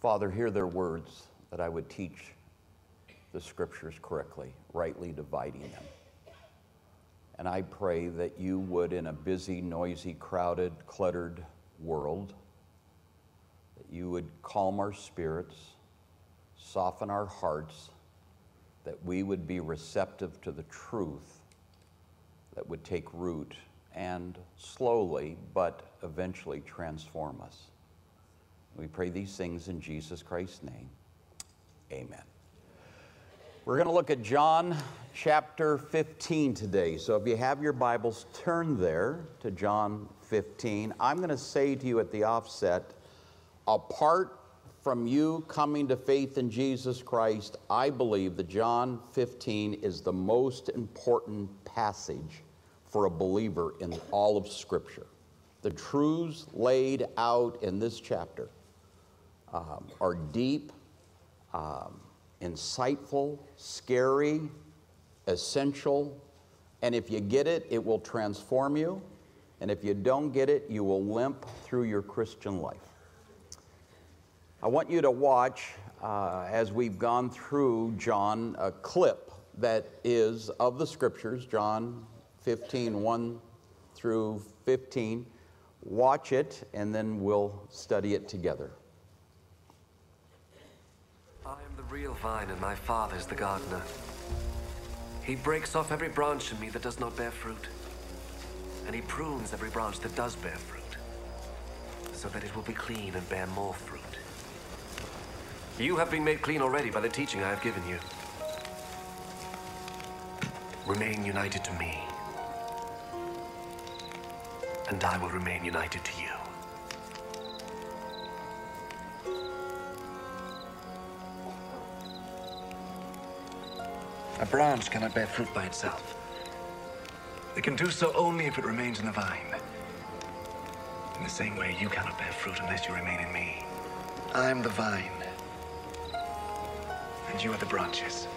Father, hear their words that I would teach the scriptures correctly, rightly dividing them. And I pray that you would, in a busy, noisy, crowded, cluttered world, that you would calm our spirits, soften our hearts, that we would be receptive to the truth that would take root and slowly but eventually transform us. We pray these things in Jesus Christ's name. Amen. We're going to look at John chapter 15 today. So if you have your Bibles, turn there to John 15. I'm going to say to you at the offset, apart from you coming to faith in Jesus Christ, I believe that John 15 is the most important passage for a believer in all of Scripture. The truths laid out in this chapter um, are deep, um, insightful, scary, essential, and if you get it, it will transform you. And if you don't get it, you will limp through your Christian life. I want you to watch, uh, as we've gone through John, a clip that is of the scriptures, John 15, 1 through 15. Watch it, and then we'll study it together. I am the real vine, and my Father is the gardener. He breaks off every branch in me that does not bear fruit, and he prunes every branch that does bear fruit, so that it will be clean and bear more fruit. You have been made clean already by the teaching I have given you. Remain united to me, and I will remain united to you. A branch cannot bear fruit by itself. It can do so only if it remains in the vine. In the same way, you cannot bear fruit unless you remain in me. I am the vine, and you are the branches.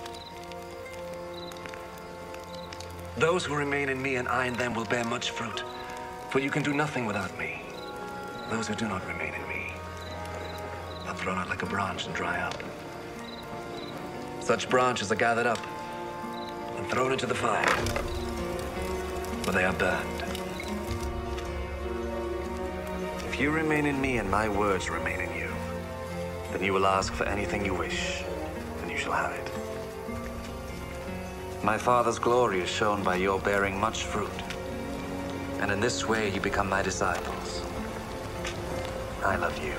Those who remain in me and I in them will bear much fruit, for you can do nothing without me. Those who do not remain in me are thrown out like a branch and dry up. Such branches are gathered up and thrown into the fire, where they are burned. If you remain in me and my words remain in you, then you will ask for anything you wish, and you shall have it. My Father's glory is shown by your bearing much fruit, and in this way you become my disciples. I love you,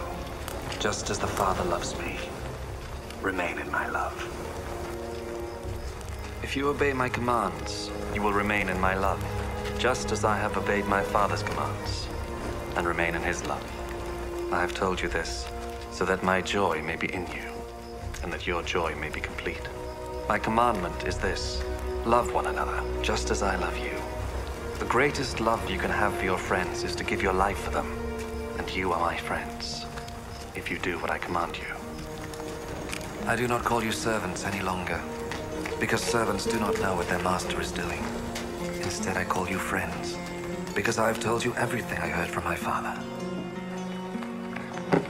just as the Father loves me. Remain in my love. If you obey my commands, you will remain in my love, just as I have obeyed my Father's commands, and remain in his love. I have told you this, so that my joy may be in you, and that your joy may be complete. My commandment is this, love one another, just as I love you. The greatest love you can have for your friends is to give your life for them, and you are my friends, if you do what I command you. I do not call you servants any longer, because servants do not know what their master is doing. Instead, I call you friends, because I have told you everything I heard from my father.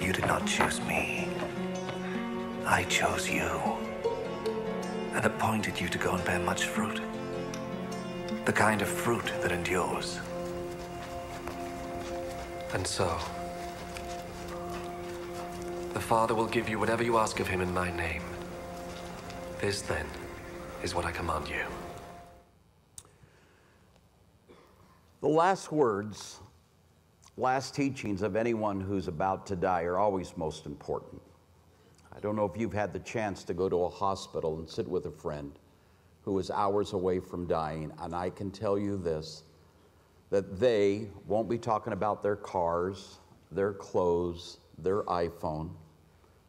You did not choose me. I chose you, and appointed you to go and bear much fruit. The kind of fruit that endures. And so, the Father will give you whatever you ask of him in my name. This, then, is what I command you. The last words, last teachings of anyone who's about to die are always most important. I don't know if you've had the chance to go to a hospital and sit with a friend who is hours away from dying, and I can tell you this that they won't be talking about their cars, their clothes, their iPhone.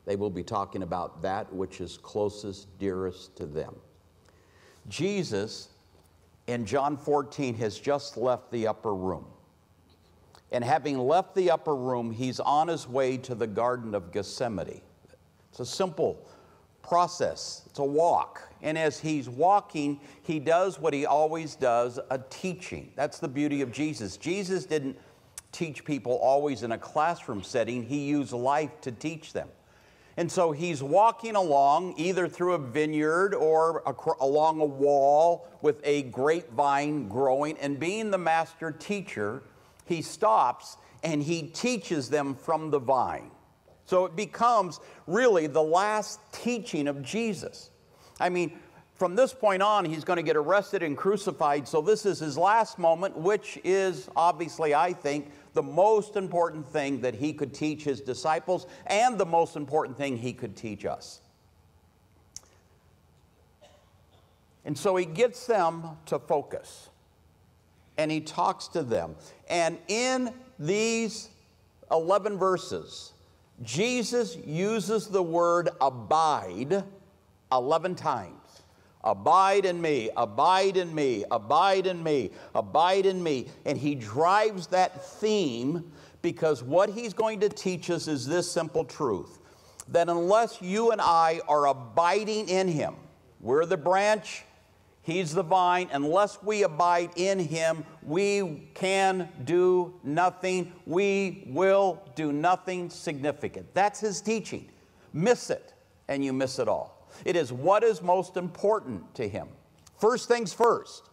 They will be talking about that which is closest, dearest to them. Jesus in John 14 has just left the upper room. And having left the upper room, he's on his way to the Garden of Gethsemane. It's a simple process, it's a walk. And as he's walking, he does what he always does a teaching. That's the beauty of Jesus. Jesus didn't teach people always in a classroom setting, he used life to teach them. And so he's walking along either through a vineyard or along a wall with a grapevine growing. And being the master teacher, he stops and he teaches them from the vine. So it becomes really the last teaching of Jesus. I mean, from this point on, he's going to get arrested and crucified. So this is his last moment, which is obviously, I think, the most important thing that he could teach his disciples and the most important thing he could teach us. And so he gets them to focus and he talks to them. And in these 11 verses, Jesus uses the word abide 11 times. Abide in me, abide in me, abide in me, abide in me. And he drives that theme because what he's going to teach us is this simple truth that unless you and I are abiding in him, we're the branch, he's the vine, unless we abide in him, we can do nothing. We will do nothing significant. That's his teaching. Miss it, and you miss it all. It is what is most important to him. First things first.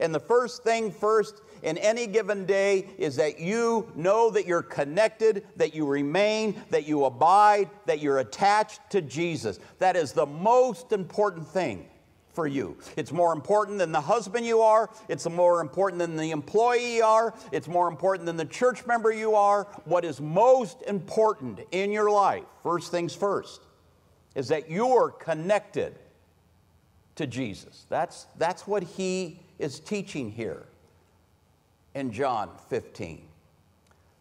And the first thing first in any given day is that you know that you're connected, that you remain, that you abide, that you're attached to Jesus. That is the most important thing for you. It's more important than the husband you are. It's more important than the employee you are. It's more important than the church member you are. What is most important in your life, first things first, is that you're connected to Jesus. That's, that's what he is teaching here in John 15.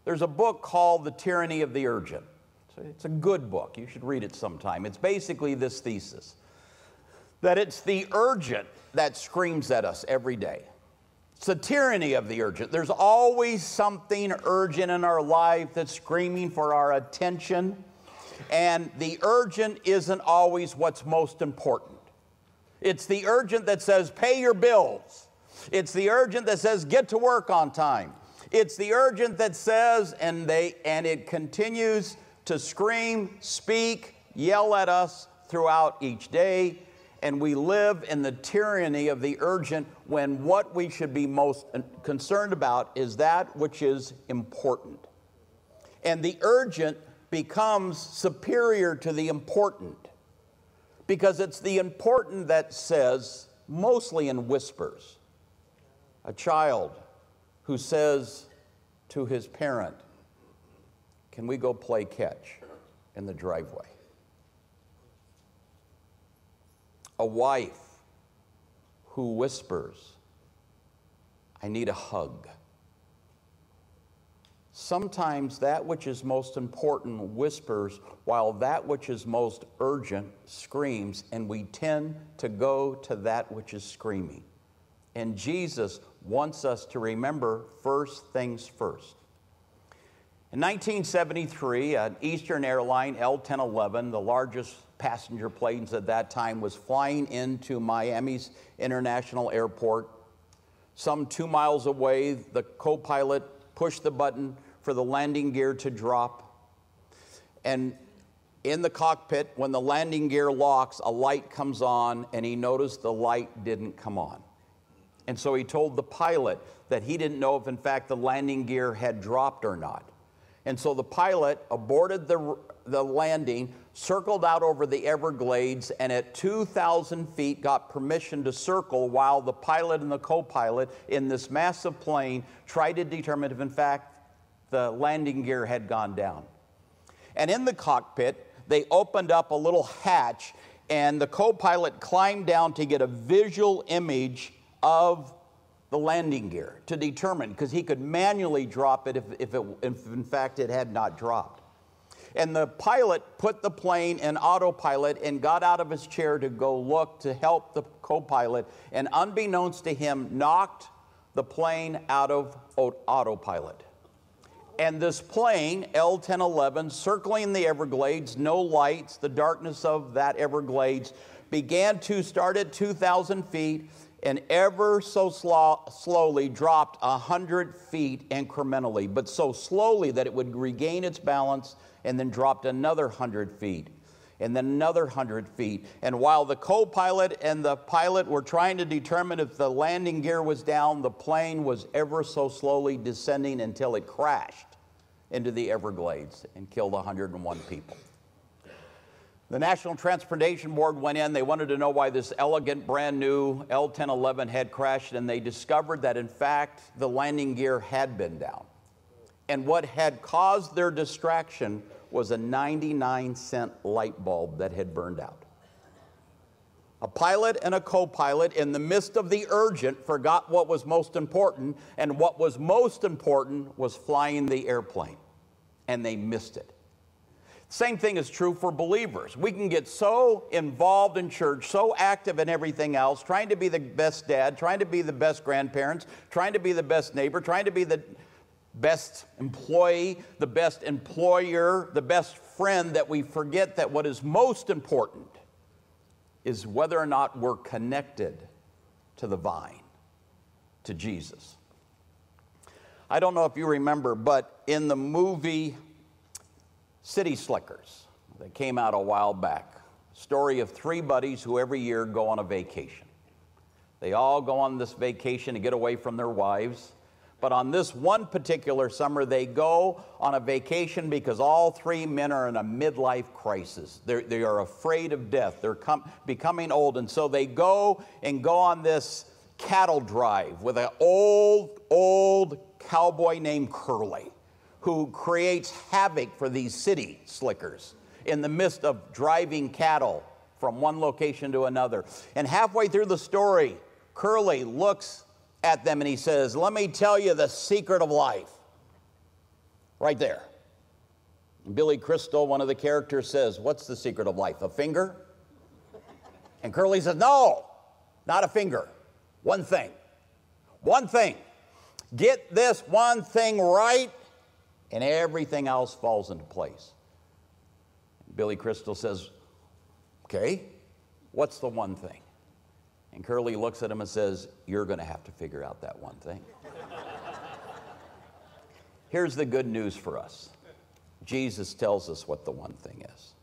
There's a book called The Tyranny of the Urgent. It's a good book. You should read it sometime. It's basically this thesis that it's the urgent that screams at us every day. It's the tyranny of the urgent. There's always something urgent in our life that's screaming for our attention and the urgent isn't always what's most important. It's the urgent that says, pay your bills. It's the urgent that says, get to work on time. It's the urgent that says, and, they, and it continues to scream, speak, yell at us throughout each day. And we live in the tyranny of the urgent when what we should be most uh, concerned about is that which is important. And the urgent becomes superior to the important because it's the important that says, mostly in whispers, a child who says to his parent, Can we go play catch in the driveway? A wife who whispers, I need a hug. Sometimes that which is most important whispers, while that which is most urgent screams, and we tend to go to that which is screaming. And Jesus wants us to remember first things first. In 1973, an Eastern airline, L1011, the largest passenger planes at that time, was flying into Miami's International Airport. Some two miles away, the co pilot pushed the button for the landing gear to drop. And in the cockpit, when the landing gear locks, a light comes on, and he noticed the light didn't come on. And so he told the pilot that he didn't know if, in fact, the landing gear had dropped or not. And so the pilot aborted the, the landing, circled out over the Everglades, and at 2,000 feet got permission to circle while the pilot and the co pilot in this massive plane tried to determine if, in fact, the landing gear had gone down. And in the cockpit, they opened up a little hatch, and the co pilot climbed down to get a visual image of the landing gear to determine, because he could manually drop it if, if, it if in fact it had not dropped. And the pilot put the plane in autopilot and got out of his chair to go look to help the co pilot, and unbeknownst to him, knocked the plane out of autopilot. And this plane, L 1011, circling the Everglades, no lights, the darkness of that Everglades, began to start at 2,000 feet and ever so slow, slowly dropped 100 feet incrementally, but so slowly that it would regain its balance and then dropped another 100 feet. and then another 100 feet. And while the co pilot and the pilot were trying to determine if the landing gear was down, the plane was ever so slowly descending until it crashed into the Everglades and killed 101 people. The National Transportation Board went in. They wanted to know why this elegant, brand new L 1011 had crashed, and they discovered that, in fact, the landing gear had been down. And what had caused their distraction was a 99 cent light bulb that had burned out. A pilot and a co pilot, in the midst of the urgent, forgot what was most important, and what was most important was flying the airplane, and they missed it. Same thing is true for believers. We can get so involved in church, so active in everything else, trying to be the best dad, trying to be the best grandparents, trying to be the best neighbor, trying to be the best employee, the best employer, the best friend, that we forget that what is most important is whether or not we're connected to the vine, to Jesus. I don't know if you remember, but in the movie City Slickers that came out a while back, story of three buddies who every year go on a vacation. They all go on this vacation to get away from their wives. But on this one particular summer, they go on a vacation because all three men are in a midlife crisis. They're, they are afraid of death. They're com- becoming old. And so they go and go on this cattle drive with an old, old cowboy named Curly who creates havoc for these city slickers in the midst of driving cattle from one location to another. And halfway through the story, Curly looks at them and he says, Let me tell you the secret of life. Right there. Billy Crystal, one of the characters, says, What's the secret of life? A finger? And Curly says, No, not a finger. One thing. One thing. Get this one thing right, and everything else falls into place. Billy Crystal says, Okay, what's the one thing? And Curly looks at him and says, You're going to have to figure out that one thing. Here's the good news for us Jesus tells us what the one thing is.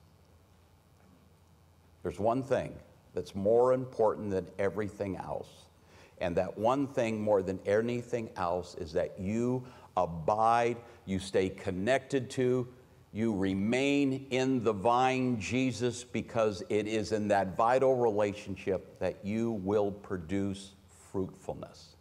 There's one thing that's more important than everything else. And that one thing, more than anything else, is that you abide, you stay connected to, you remain in the vine, Jesus, because it is in that vital relationship that you will produce fruitfulness.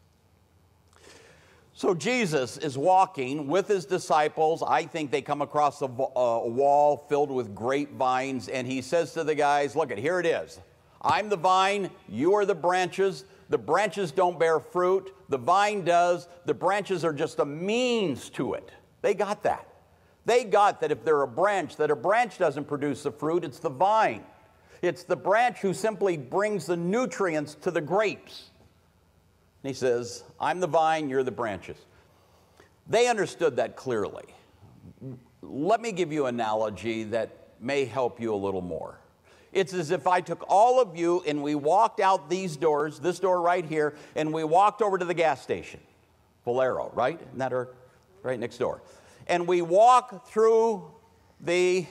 So Jesus is walking with his disciples. I think they come across a, a, wall filled with grapevines, and he says to the guys, Look, at here it is. I'm the vine, you are the branches. The branches don't bear fruit, the vine does. The branches are just a means to it. They got that. They got that if they're a branch, that a branch doesn't produce the fruit, it's the vine. It's the branch who simply brings the nutrients to the grapes. And he says, I'm the vine, you're the branches. They understood that clearly. Let me give you an analogy that may help you a little more. It's as if I took all of you and we walked out these doors, this door right here, and we walked over to the gas station, Valero, right? Isn't that right next door? And we walk through the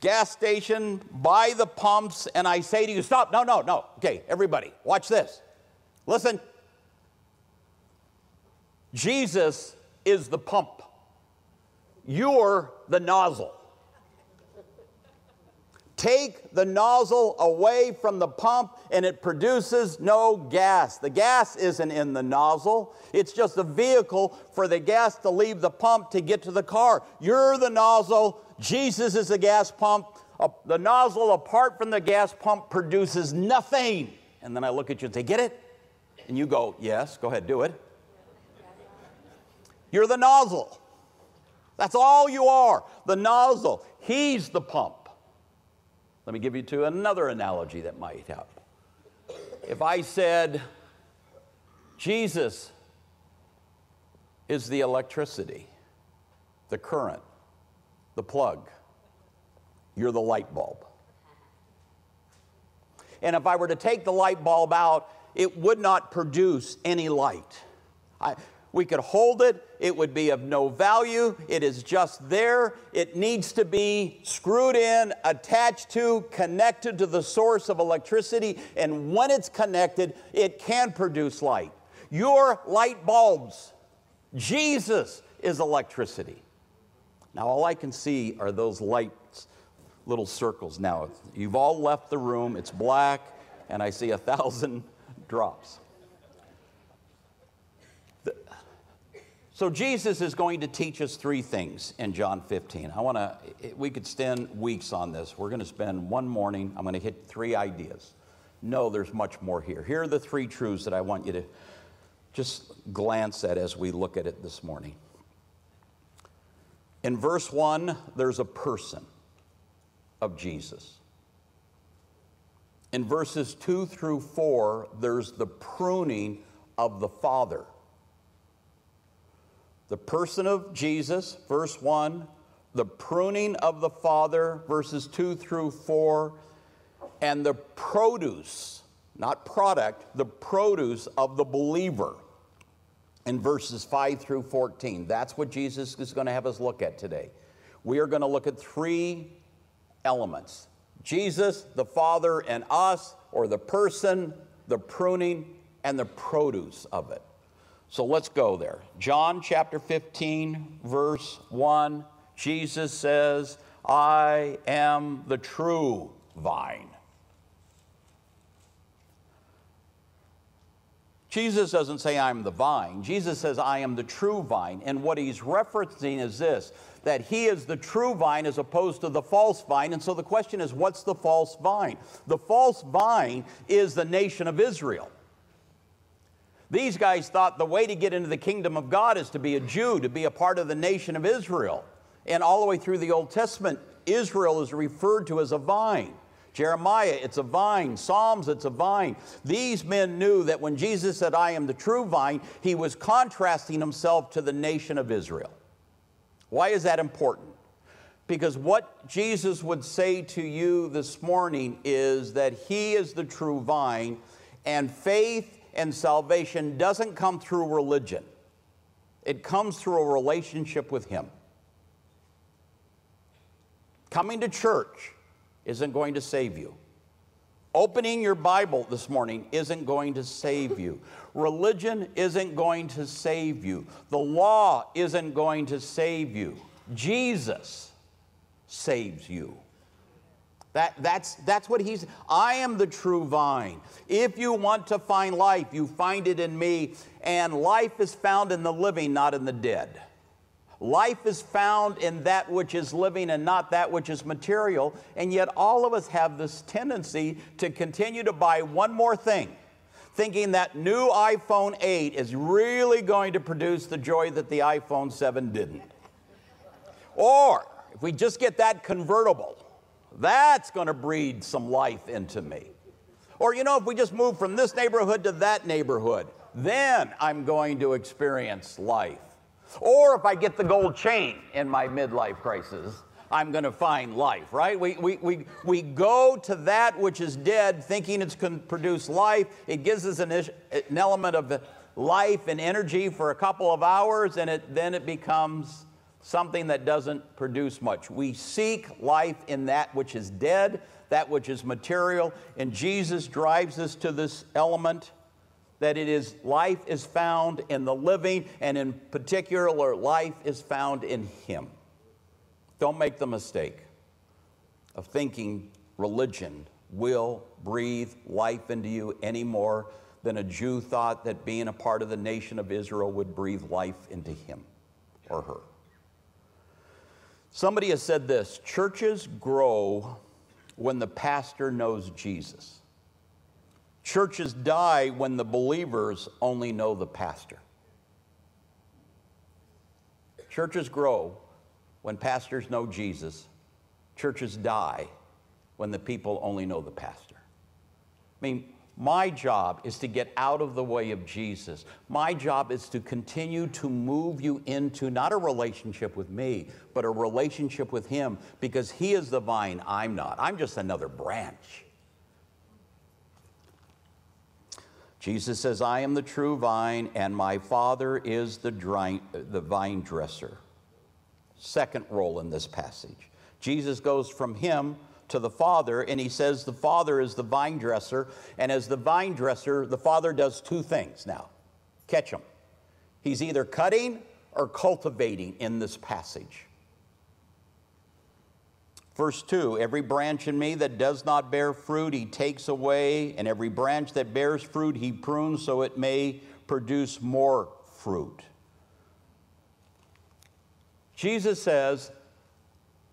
gas station by the pumps, and I say to you, Stop, no, no, no. Okay, everybody, watch this. Listen. Jesus is the pump, you're the nozzle. Take the nozzle away from the pump and it produces no gas. The gas isn't in the nozzle, it's just a vehicle for the gas to leave the pump to get to the car. You're the nozzle, Jesus is the gas pump. Uh, the nozzle, apart from the gas pump, produces nothing. And then I look at you and say, Get it? And you go, Yes, go ahead, do it. You're the nozzle. That's all you are, the nozzle. He's the pump. Let me give you to another analogy that might help. If I said, Jesus is the electricity, the current, the plug, you're the light bulb. And if I were to take the light bulb out, it would not produce any light. I, We could hold it, it would be of no value. It is just there. It needs to be screwed in, attached to, connected to the source of electricity, and when it's connected, it can produce light. Your light bulbs, Jesus is electricity. Now, all I can see are those lights, little circles. Now, you've all left the room, it's black, and I see a thousand drops. So Jesus is going to teach us three things in John 15. I want to we could spend weeks on this. We're going to spend one morning. I'm going to hit three ideas. No, there's much more here. Here are the three truths that I want you to just glance at as we look at it this morning. In verse 1, there's a person of Jesus. In verses 2 through 4, there's the pruning of the Father the person of Jesus, verse 1, the pruning of the Father, verses 2 through 4, and the produce, not product, the produce of the believer in verses 5 through 14. That's what Jesus is going to have us look at today. We are going to look at three elements Jesus, the Father, and us, or the person, the pruning, and the produce of it. So let's go there. John chapter 15, verse 1, Jesus says, I am the true vine. Jesus doesn't say, I'm the vine. Jesus says, I am the true vine. And what he's referencing is this that he is the true vine as opposed to the false vine. And so the question is, what's the false vine? The false vine is the nation of Israel. These guys thought the way to get into the kingdom of God is to be a Jew, to be a part of the nation of Israel. And all the way through the Old Testament, Israel is referred to as a vine. Jeremiah, it's a vine. Psalms, it's a vine. These men knew that when Jesus said, I am the true vine, he was contrasting himself to the nation of Israel. Why is that important? Because what Jesus would say to you this morning is that he is the true vine, and faith and salvation doesn't come through religion, it comes through a relationship with Him. Coming to church isn't going to save you. Opening your Bible this morning isn't going to save you. Religion isn't going to save you. The law isn't going to save you. Jesus saves you. That, that's, that's what he's, I am the true vine. If you want to find life, you find it in me, and life is found in the living, not in the dead. Life is found in that which is living and not that which is material, and yet all of us have this tendency to continue to buy one more thing, thinking that new iPhone 8 is really going to produce the joy that the iPhone 7 didn't. Or if we just get that convertible, that's going to breed some life into me. Or, you know, if we just move from this neighborhood to that neighborhood, then I'm going to experience life. Or if I get the gold chain in my midlife crisis, I'm going to find life, right? We, we, we, we go to that which is dead thinking it's going to produce life. It gives us an, an element of life and energy for a couple of hours, and it, then it becomes something that doesn't produce much. We seek life in that which is dead, that which is material, and Jesus drives us to this element that it is life is found in the living, and in particular, life is found in Him. Don't make the mistake of thinking religion will breathe life into you any more than a Jew thought that being a part of the nation of Israel would breathe life into him or her. Somebody has said this churches grow when the pastor knows Jesus. Churches die when the believers only know the pastor. Churches grow when pastors know Jesus. Churches die when the people only know the pastor. I mean, my job is to get out of the way of Jesus. My job is to continue to move you into not a relationship with me, but a relationship with Him because He is the vine, I'm not. I'm just another branch. Jesus says, I am the true vine, and my Father is the, dry, the vine dresser. Second role in this passage. Jesus goes from him to the Father, and he says the Father is the vine dresser. And as the vine dresser, the Father does two things now. Catch them. He's either cutting or cultivating in this passage. Verse 2 Every branch in me that does not bear fruit, he takes away, and every branch that bears fruit, he prunes so it may produce more fruit. Jesus says,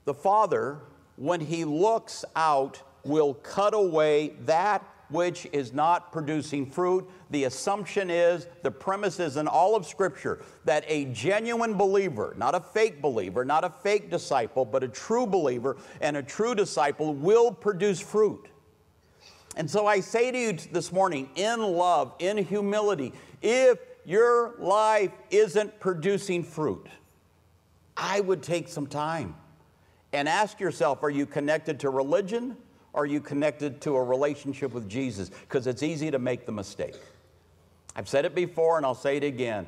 The Father, when he looks out, will cut away that which is not producing fruit. The assumption is, the premise is in all of Scripture that a genuine believer, not a fake believer, not a fake disciple, but a true believer and a true disciple will produce fruit. And so I say to you this morning, in love, in humility, if your life isn't producing fruit, I would take some time and ask yourself are you connected to religion? Are you connected to a relationship with Jesus? Because it's easy to make the mistake. I've said it before and I'll say it again.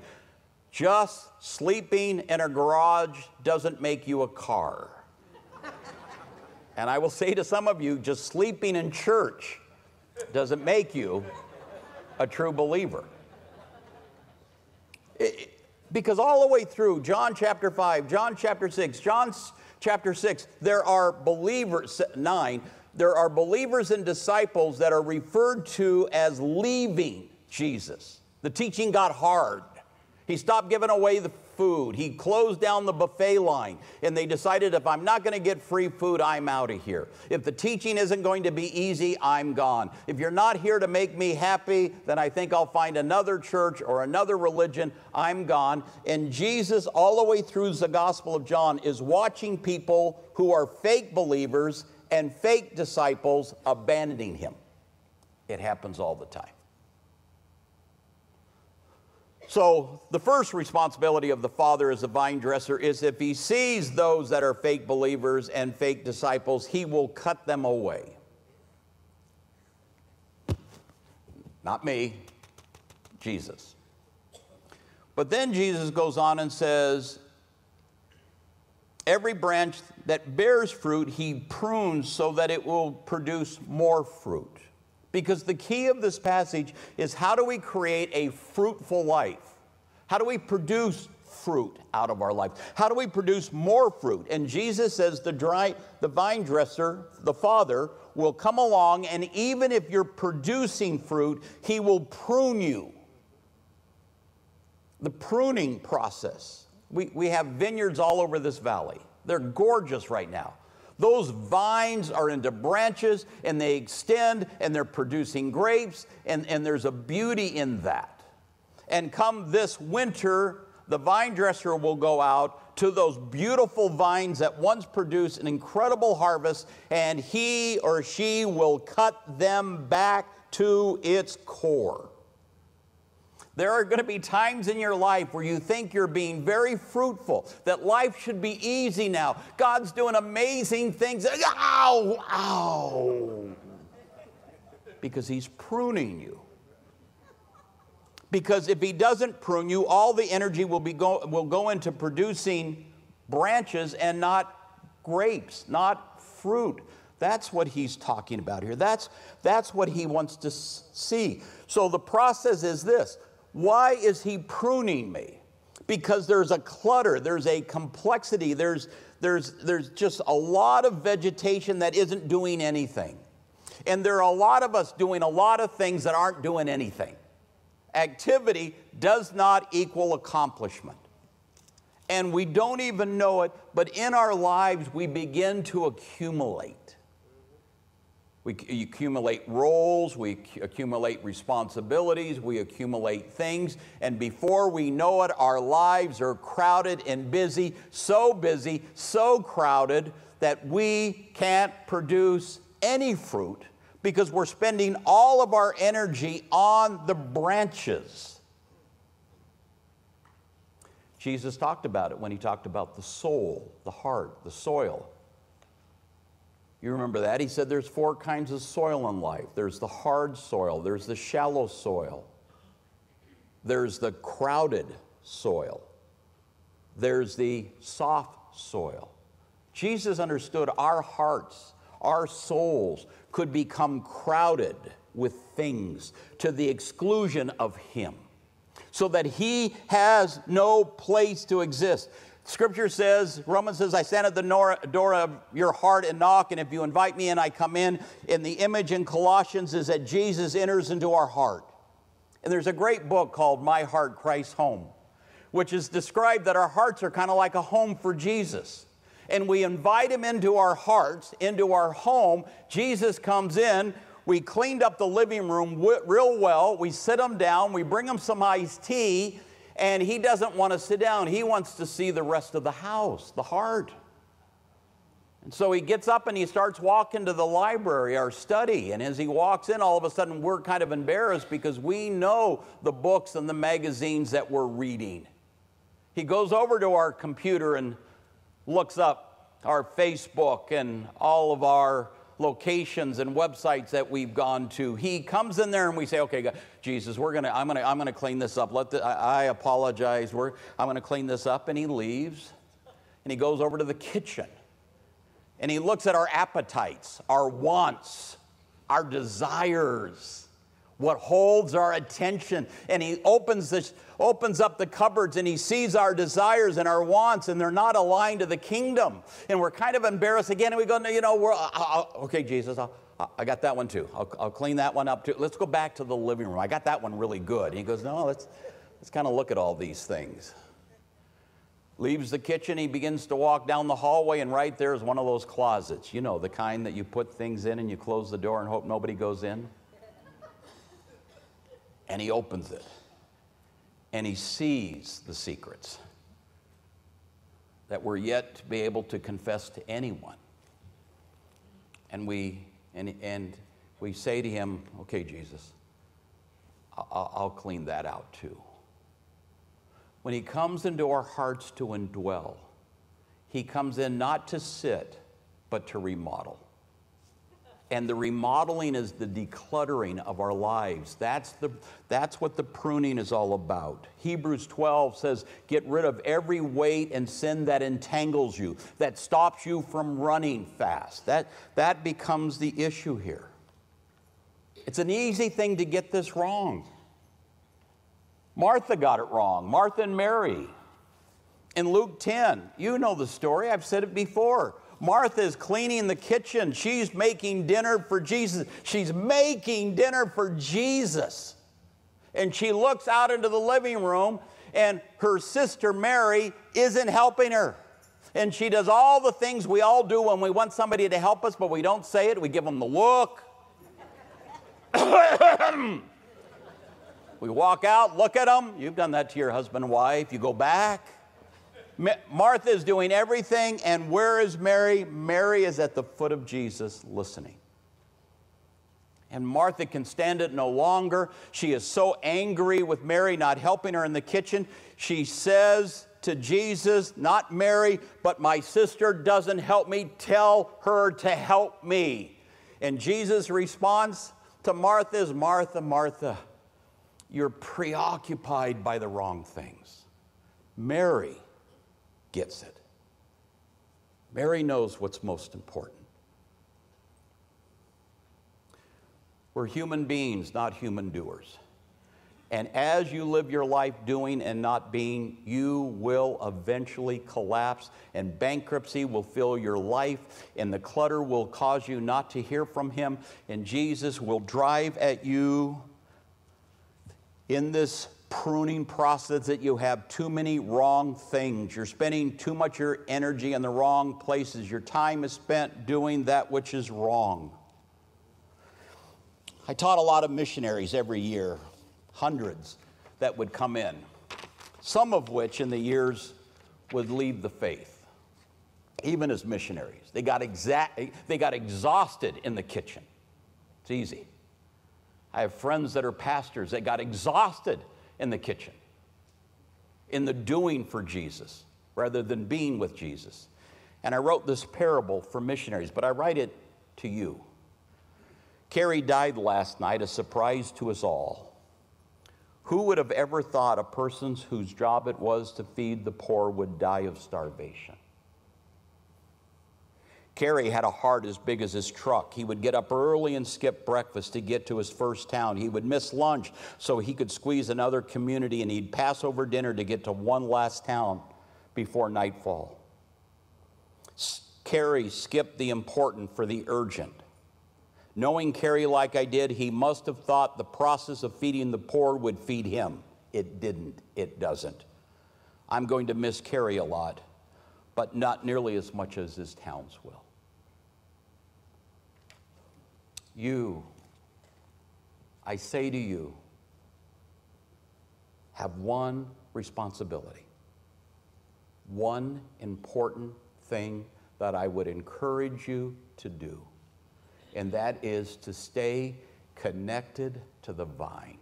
Just sleeping in a garage doesn't make you a car. and I will say to some of you, just sleeping in church doesn't make you a true believer. It, because all the way through John chapter 5, John chapter 6, John chapter 6, there are believers, 9, there are believers and disciples that are referred to as leaving Jesus. The teaching got hard. He stopped giving away the food. He closed down the buffet line. And they decided if I'm not going to get free food, I'm out of here. If the teaching isn't going to be easy, I'm gone. If you're not here to make me happy, then I think I'll find another church or another religion. I'm gone. And Jesus, all the way through the Gospel of John, is watching people who are fake believers and fake disciples abandoning him. It happens all the time. So, the first responsibility of the father as a vine dresser is if he sees those that are fake believers and fake disciples, he will cut them away. Not me, Jesus. But then Jesus goes on and says, Every branch that bears fruit, he prunes so that it will produce more fruit. Because the key of this passage is how do we create a fruitful life? How do we produce fruit out of our life? How do we produce more fruit? And Jesus says the dry, the vine dresser, the Father, will come along, and even if you're producing fruit, he will prune you. The pruning process we, we have vineyards all over this valley. They're gorgeous right now. Those vines are into branches and they extend and they're producing grapes, and, and there's a beauty in that. And come this winter, the vine dresser will go out to those beautiful vines that once produced an incredible harvest, and he or she will cut them back to its core. There are going to be times in your life where you think you're being very fruitful, that life should be easy now. God's doing amazing things. Ow, ow. Because He's pruning you. Because if He doesn't prune you, all the energy will, be go, will go into producing branches and not grapes, not fruit. That's what he's talking about here. That's, that's what he wants to see. So the process is this why is he pruning me? Because there's a clutter, there's a complexity, there's, there's, there's just a lot of vegetation that isn't doing anything. And there are a lot of us doing a lot of things that aren't doing anything. Activity does not equal accomplishment. And we don't even know it, but in our lives we begin to accumulate. We accumulate roles, we accumulate responsibilities, we accumulate things, and before we know it, our lives are crowded and busy, so busy, so crowded that we can't produce any fruit because we're spending all of our energy on the branches. Jesus talked about it when he talked about the soul, the heart, the soil. You remember that? He said there's four kinds of soil in life there's the hard soil, there's the shallow soil, there's the crowded soil, there's the soft soil. Jesus understood our hearts, our souls could become crowded with things to the exclusion of Him, so that He has no place to exist. Scripture says, Romans says, I stand at the door of your heart and knock, and if you invite me in, I come in. And the image in Colossians is that Jesus enters into our heart. And there's a great book called My Heart, Christ's Home, which is described that our hearts are kind of like a home for Jesus. And we invite him into our hearts, into our home. Jesus comes in. We cleaned up the living room real well. We sit him down. We bring him some iced tea and he doesn't want to sit down. He wants to see the rest of the house, the heart. And so he gets up and he starts walking to the library, our study. And as he walks in, all of a sudden we're kind of embarrassed because we know the books and the magazines that we're reading. He goes over to our computer and looks up our Facebook and all of our locations and websites that we've gone to. He comes in there and we say, okay, God, Jesus, we're gonna, I'm gonna, I'm gonna clean this up. Let the, I, I apologize. We're, I'm gonna clean this up. And he leaves and he goes over to the kitchen and he looks at our appetites, our wants, our desires what holds our attention. And he opens, this, opens up the cupboards and he sees our desires and our wants, and they're not aligned to the kingdom. And we're kind of embarrassed again. And we go, you know, we're, I'll, I'll, okay, Jesus, I'll, I got that one too. I'll, I'll, clean that one up too. Let's go back to the living room. I got that one really good. And he goes, no, let's, let's kind of look at all these things. Leaves the kitchen, he begins to walk down the hallway, and right there is one of those closets. You know, the kind that you put things in and you close the door and hope nobody goes in and he opens it and he sees the secrets that we're yet to be able to confess to anyone. And we, and, and we say to him, okay, Jesus, I'll, clean that out too. When he comes into our hearts to indwell, he comes in not to sit, but to remodel. And the remodeling is the decluttering of our lives. That's, the, that's what the pruning is all about. Hebrews 12 says, Get rid of every weight and sin that entangles you, that stops you from running fast. That, that becomes the issue here. It's an easy thing to get this wrong. Martha got it wrong, Martha and Mary. In Luke 10, you know the story, I've said it before. Martha is cleaning the kitchen. She's making dinner for Jesus. She's making dinner for Jesus. And she looks out into the living room, and her sister Mary isn't helping her. And she does all the things we all do when we want somebody to help us, but we don't say it. We give them the look. we walk out, look at them. You've done that to your husband and wife. You go back. Martha is doing everything, and where is Mary? Mary is at the foot of Jesus listening. And Martha can stand it no longer. She is so angry with Mary not helping her in the kitchen. She says to Jesus, Not Mary, but my sister doesn't help me. Tell her to help me. And Jesus' response to Martha is Martha, Martha, you're preoccupied by the wrong things. Mary gets it. Mary knows what's most important. We're human beings, not human doers. And as you live your life doing and not being, you will eventually collapse, and bankruptcy will fill your life, and the clutter will cause you not to hear from Him, and Jesus will drive at you in this pruning process that you have too many wrong things. You're spending too much of your energy in the wrong places. Your time is spent doing that which is wrong. I taught a lot of missionaries every year, hundreds that would come in, some of which in the years would leave the faith, even as missionaries. They got, exa- they got exhausted in the kitchen. It's easy. I have friends that are pastors that got exhausted in the kitchen, in the doing for Jesus rather than being with Jesus. And I wrote this parable for missionaries, but I write it to you. Carrie died last night, a surprise to us all. Who would have ever thought a person whose job it was to feed the poor would die of starvation? Carey had a heart as big as his truck. He would get up early and skip breakfast to get to his first town. He would miss lunch so he could squeeze another community, and he'd pass over dinner to get to one last town before nightfall. Carey skipped the important for the urgent. Knowing Carey like I did, he must have thought the process of feeding the poor would feed him. It didn't. It doesn't. I'm going to miss Carey a lot, but not nearly as much as his towns will. You, I say to you, have one responsibility, one important thing that I would encourage you to do, and that is to stay connected to the vine.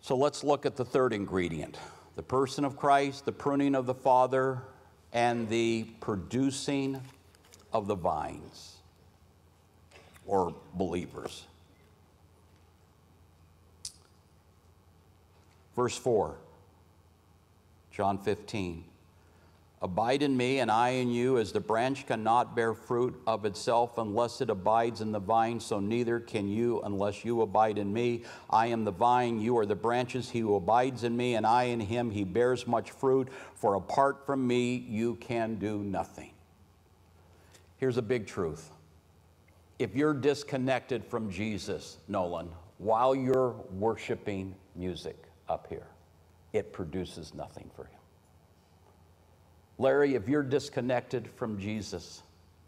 So let's look at the third ingredient the person of Christ, the pruning of the Father, and the producing of the vines or believers. Verse 4, John 15. Abide in me, and I in you, as the branch cannot bear fruit of itself unless it abides in the vine, so neither can you unless you abide in me. I am the vine, you are the branches. He who abides in me, and I in him, he bears much fruit, for apart from me, you can do nothing. Here's a big truth if you're disconnected from Jesus, Nolan, while you're worshiping music up here, it produces nothing for him. Larry, if you're disconnected from Jesus,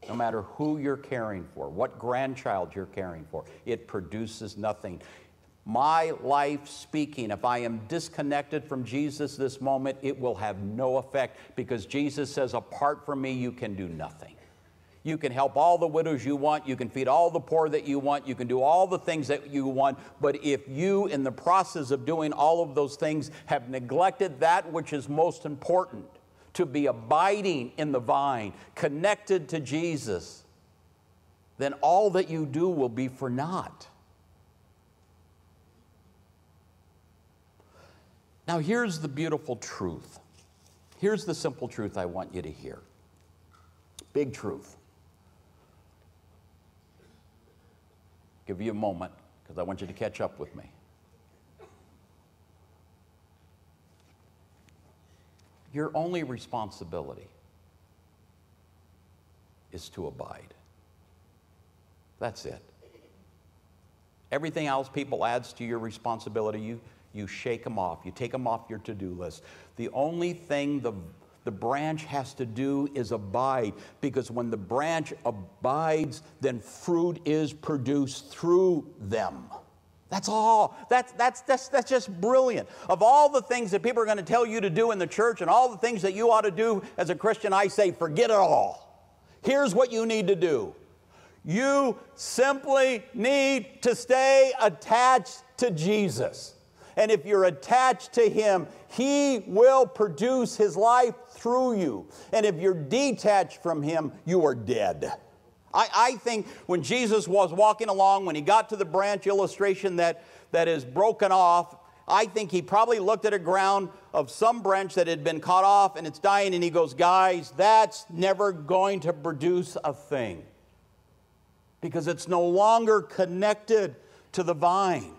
no matter who you're caring for, what grandchild you're caring for, it produces nothing. My life speaking, if I am disconnected from Jesus this moment, it will have no effect because Jesus says, apart from me, you can do nothing. You can help all the widows you want. You can feed all the poor that you want. You can do all the things that you want. But if you, in the process of doing all of those things, have neglected that which is most important, to be abiding in the vine, connected to Jesus, then all that you do will be for naught. Now, here's the beautiful truth. Here's the simple truth I want you to hear. Big truth. Give you a moment because I want you to catch up with me. Your only responsibility is to abide. That's it. Everything else people adds to your responsibility, you, you shake them off. You take them off your to-do list. The only thing the the branch has to do is abide because when the branch abides, then fruit is produced through them. That's all. That's, that's, that's, that's just brilliant. Of all the things that people are going to tell you to do in the church and all the things that you ought to do as a Christian, I say, forget it all. Here's what you need to do you simply need to stay attached to Jesus. And if you're attached to Him, He will produce His life through you. And if you're detached from Him, you are dead. I, I, think when Jesus was walking along, when he got to the branch illustration that, that is broken off, I think he probably looked at a ground of some branch that had been cut off and it's dying, and he goes, Guys, that's never going to produce a thing because it's no longer connected to the vine.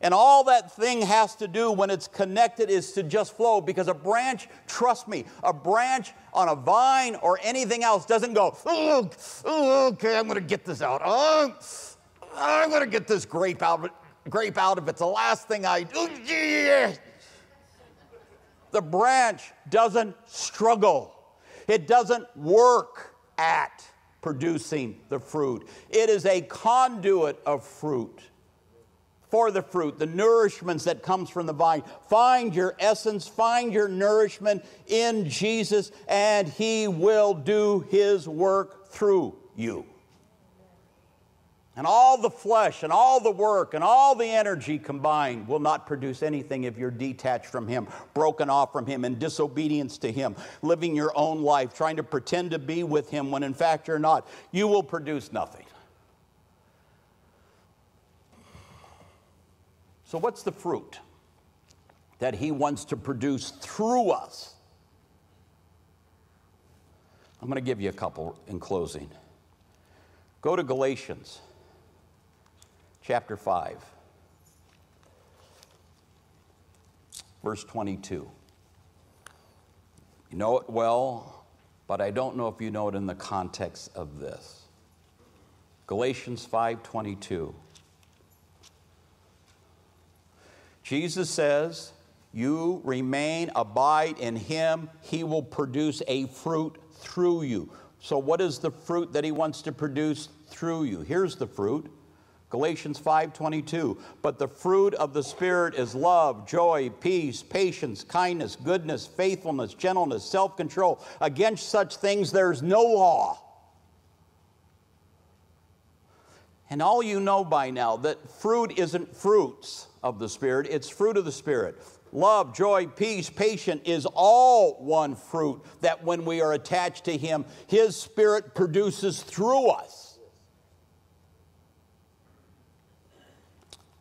And all that thing has to do when it's connected is to just flow because a branch, trust me, a branch on a vine or anything else doesn't go, oh, okay, I'm going to get this out. Oh, I'm going to get this grape out, grape out if it's the last thing I do. The branch doesn't struggle, it doesn't work at producing the fruit. It is a conduit of fruit for the fruit, the nourishments that comes from the vine. Find your essence, find your nourishment in Jesus, and He will do His work through you. And all the flesh and all the work and all the energy combined will not produce anything if you're detached from Him, broken off from Him, in disobedience to Him, living your own life, trying to pretend to be with Him when in fact you're not. You will produce nothing. So, what's the fruit that He wants to produce through us? I'm going to give you a couple in closing. Go to Galatians chapter 5, verse 22. You know it well, but I don't know if you know it in the context of this. Galatians 5:22. Jesus says, "You remain, abide in him, he will produce a fruit through you." So what is the fruit that he wants to produce through you? Here's the fruit. Galatians 5:22 But the fruit of the spirit is love, joy, peace, patience, kindness, goodness, faithfulness, gentleness, self-control. Against such things there's no law. And all you know by now that fruit isn't fruits of the spirit, it's fruit of the spirit. Love, joy, peace, patience is all one fruit that when we are attached to him, his spirit produces through us.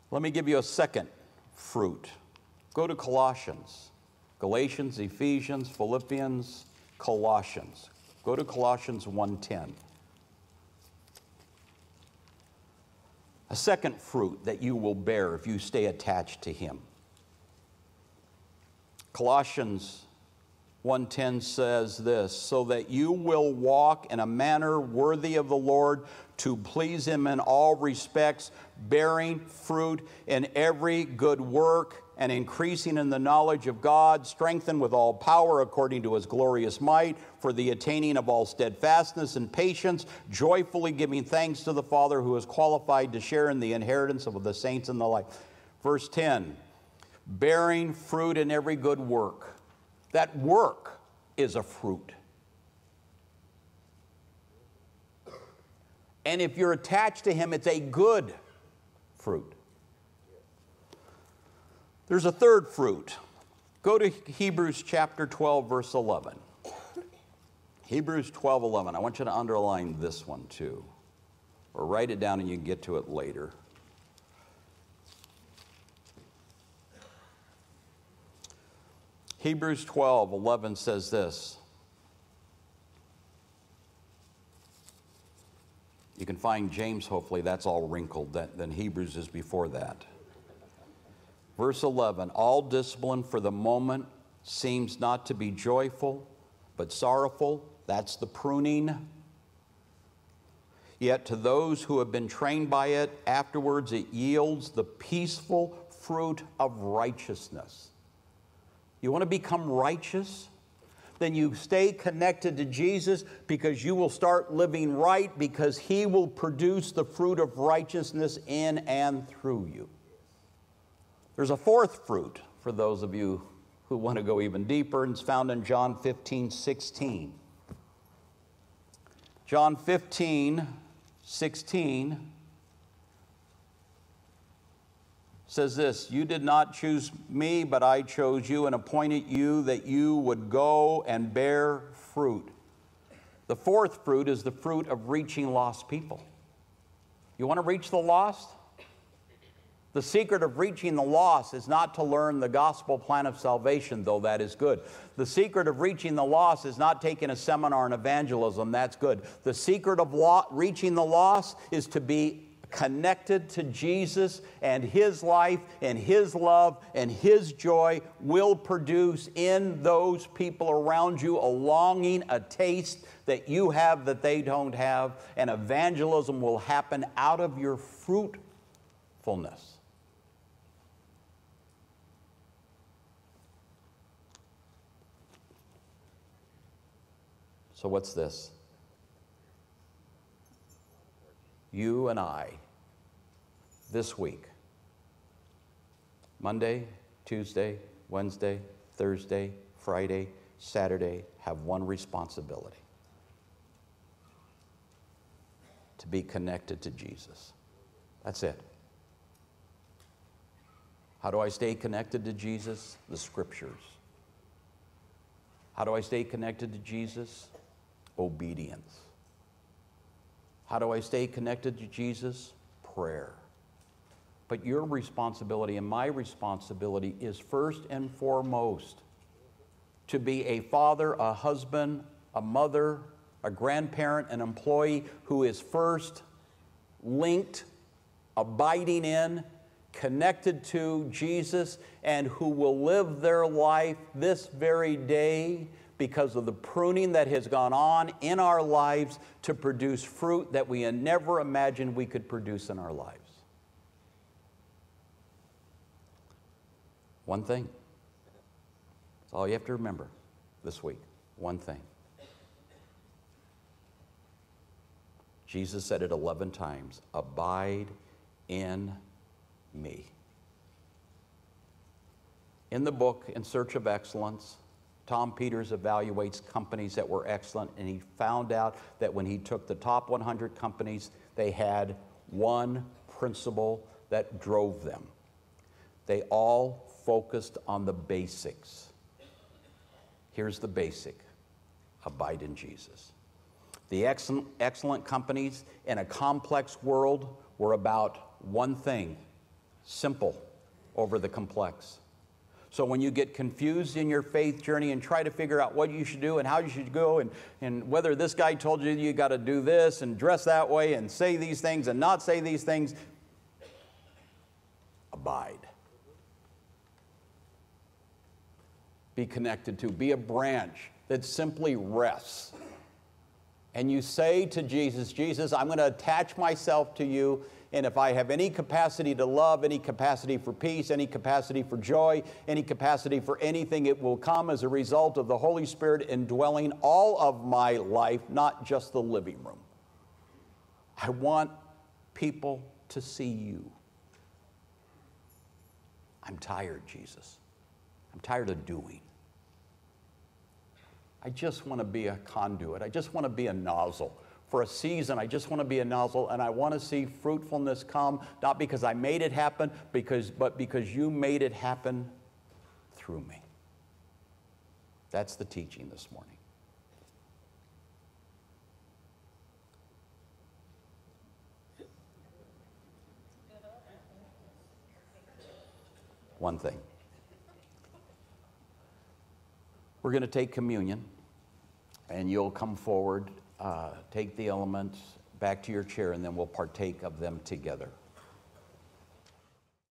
Let me give you a second fruit. Go to Colossians. Galatians, Ephesians, Philippians, Colossians. Go to Colossians 1:10. A second fruit that you will bear if you stay attached to him. Colossians 1:10 says this, so that you will walk in a manner worthy of the Lord to please him in all respects, bearing fruit in every good work and increasing in the knowledge of God, strengthened with all power according to his glorious might, for the attaining of all steadfastness and patience, joyfully giving thanks to the Father who is qualified to share in the inheritance of the saints in the light. Verse 10 bearing fruit in every good work that work is a fruit. And if you're attached to Him, it's a good fruit. There's a third fruit. Go to Hebrews chapter 12, verse 11. Hebrews 12, 11. I want you to underline this one too, or write it down and you can get to it later. Hebrews 12, 11 says this. You can find James, hopefully, that's all wrinkled. Then Hebrews is before that. Verse 11 All discipline for the moment seems not to be joyful, but sorrowful. That's the pruning. Yet to those who have been trained by it, afterwards it yields the peaceful fruit of righteousness. You want to become righteous? Then you stay connected to Jesus because you will start living right because He will produce the fruit of righteousness in and through you. There's a fourth fruit for those of you who want to go even deeper, and it's found in John 15, 16. John 15, 16 says this You did not choose me, but I chose you and appointed you that you would go and bear fruit. The fourth fruit is the fruit of reaching lost people. You want to reach the lost? The secret of reaching the lost is not to learn the gospel plan of salvation, though that is good. The secret of reaching the lost is not taking a seminar on evangelism, that's good. The secret of lo- reaching the lost is to be connected to Jesus and His life and His love and His joy will produce in those people around you a longing, a taste that you have that they don't have, and evangelism will happen out of your fruitfulness. So, what's this? you and I, this week, Monday, Tuesday, Wednesday, Thursday, Friday, Saturday, have one responsibility to be connected to Jesus. That's it. How do I stay connected to Jesus? The scriptures. How do I stay connected to Jesus? Obedience. How do I stay connected to Jesus? Prayer. But your responsibility and my responsibility is first and foremost to be a father, a husband, a mother, a grandparent, an employee who is first linked, abiding in, connected to Jesus, and who will live their life this very day because of the pruning that has gone on in our lives to produce fruit that we never imagined we could produce in our lives. One thing. That's all you have to remember this week. One thing. Jesus said it 11 times Abide in me. In the book, In Search of Excellence, Tom Peters evaluates companies that were excellent, and he found out that when he took the top 100 companies, they had one principle that drove them. They all focused on the basics. Here's the basic abide in Jesus. The excellent, excellent companies in a complex world were about one thing simple over the complex. So when you get confused in your faith journey and try to figure out what you should do and how you should go and, and whether this guy told you you got to do this and dress that way and say these things and not say these things, abide. Be connected to, be a branch that simply rests. And you say to Jesus, Jesus, I'm going to attach myself to you. And if I have any capacity to love, any capacity for peace, any capacity for joy, any capacity for anything, it will come as a result of the Holy Spirit indwelling all of my life, not just the living room. I want people to see you. I'm tired, Jesus. I'm tired of doing. I just want to be a conduit. I just want to be a nozzle. For a season, I just want to be a nozzle and I want to see fruitfulness come, not because I made it happen, because, but because you made it happen through me. That's the teaching this morning. One thing. We're going to take communion, and you'll come forward, uh, take the elements back to your chair, and then we'll partake of them together.